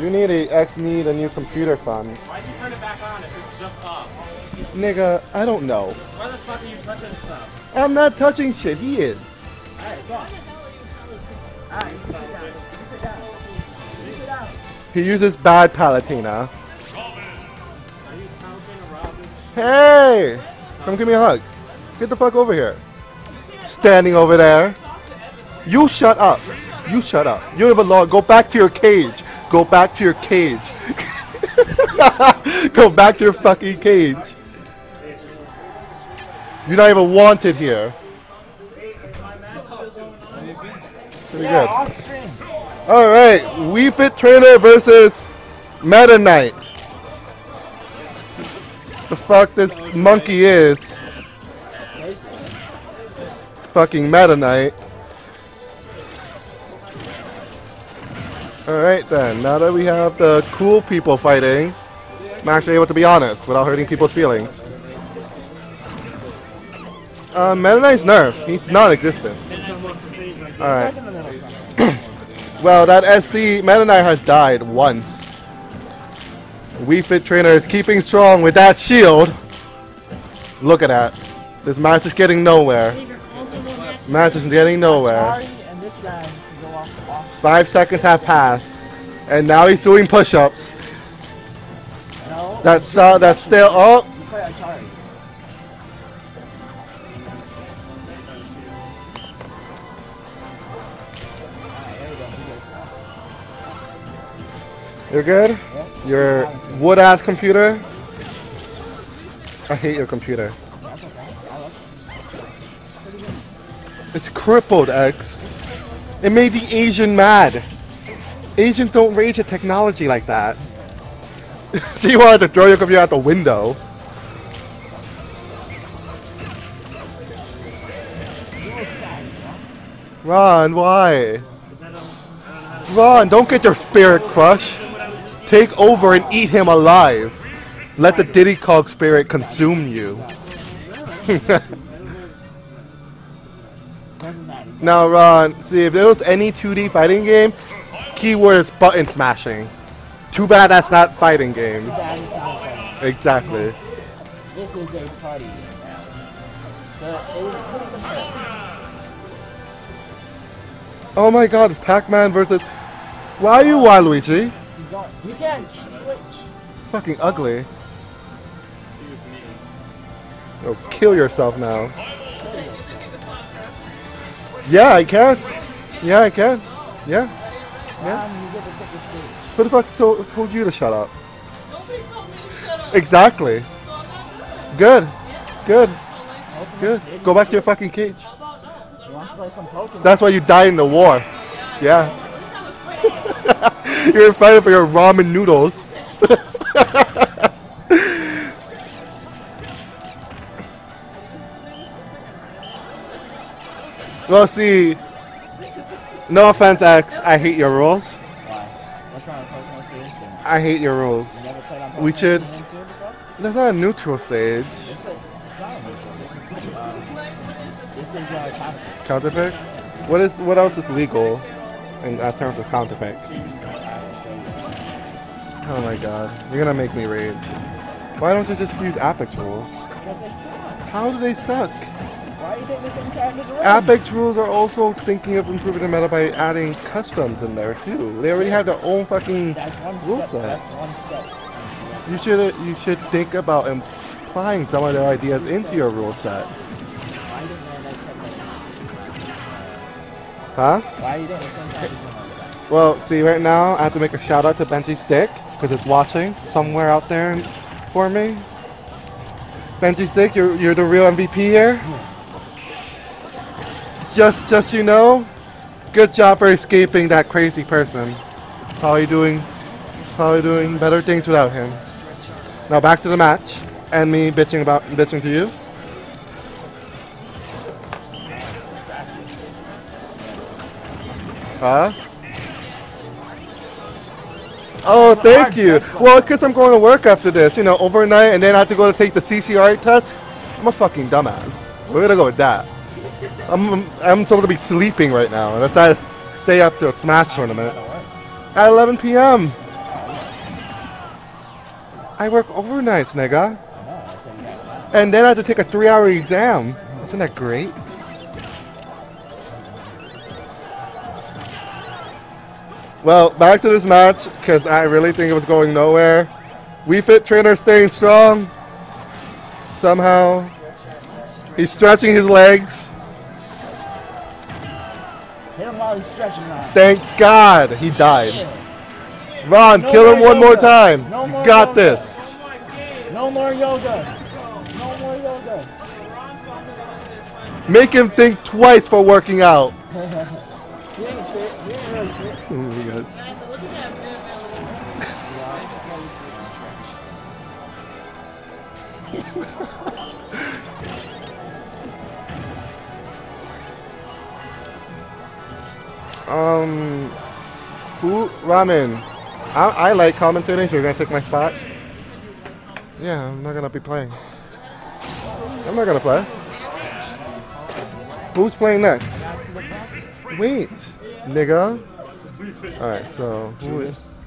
You need a X need a new computer fund. Why'd you turn it back on if it's just off? Nigga, I don't know. Why the fuck are you touching stuff? I'm not touching shit, he is. Alright, on. Alright, you sit down. You sit down. Sit down. He uses bad Palutena. Are you counting a Robin? Hey! Come give me a hug. Get the fuck over here. Standing over there. You shut up. You shut up. You don't even log. Go back to your cage. Go back to your cage. Go back to your fucking cage. You're not even wanted here. Pretty good. Alright, Wii Fit Trainer versus Meta Knight. The fuck this monkey is. Fucking Meta Knight. Alright then, now that we have the cool people fighting, I'm actually able to be honest without hurting people's feelings. Uh, Meta Knight's nerf. He's non-existent. Alright. well, that SD Meta Knight has died once. Wii Fit Trainer is keeping strong with that shield. Look at that. This match is getting nowhere. Match is getting nowhere. Five seconds have passed, and now he's doing push-ups. That's uh, that's still. Oh, play Atari. you're good. Your wood-ass computer. I hate your computer. It's crippled, X. It made the Asian mad. Asians don't rage at technology like that. so you wanted to throw your computer out the window. Ron, why? Ron, don't get your spirit crushed. Take over and eat him alive. Let the Diddy Kong spirit consume you. Doesn't matter. Now, Ron, see if there was any 2D fighting game, keyword is button smashing. Too bad that's not fighting game. Not funny. Exactly. This is a party game now. The, it was pretty good. Oh my god, it's Pac-Man versus... Why are you Waluigi? You can't switch. Fucking ugly. Oh, kill yourself now. Yeah, I can. Yeah, I can. Yeah. Yeah. Um, you get to pick the stage. Who the fuck to- told you to shut up? Exactly. Good. Good. Open Good. the. Go back to your fucking cage. You want to play some Pokemon? That's why you died in the war. Yeah. You're fighting for your ramen noodles. well, see, no offense, X. I hate your rules. Why? That's not a Pokemon Stadium 2. I hate your rules. You never played on Pokemon We should- Stadium 2 before? That's not a neutral stage. It's, a, it's not a neutral. Um, this is uh, counterfeit. Counterpick. What is? What else is legal? In that terms of counterpick. Oh my god, you're gonna make me rage. Why don't you just use Apex rules? Because they suck. How do they suck? Why do you think this certain characters are Apex rules are also thinking of improving the meta by adding customs in there too. They already have their own fucking That's one rule step. set. That's one step. You should you should think about applying some of their ideas into your rule set. Why do you think they like technique? Huh? Why do you think the same characters are like that? Well, see, right now I have to make a shout out to Benji Stick because it's watching somewhere out there for me. Benji Stick, you're, you're the real MVP here. Just, just you know, good job for escaping that crazy person. Probably doing, probably doing better things without him. Now back to the match and me bitching about bitching to you. Huh? Oh, thank you. Well, because I'm going to work after this, you know, overnight, and then I have to go to take the CCR test. I'm a fucking dumbass. We're gonna go with that. I'm I'm supposed to be sleeping right now, and I decided to stay up to a Smash tournament. at 11 p.m. I work overnights, nigga. And then I have to take a three hour exam. Isn't that great? Well, back to this match, because I really think it was going nowhere. Wii Fit Trainer staying strong. Somehow. He's stretching his legs. He's stretching now. Thank God he died. Yeah. Ron, No kill him one more time. No You more got yoga. this. No more yoga. No more yoga. Make him think twice for working out. He ain't fit. He ain't really fit. Oh my God. Um, who? Ramen. I, I like commentating, so you're gonna take my spot? Yeah, I'm not gonna be playing. I'm not gonna play. Who's playing next? Wait, nigga. Alright, so who is.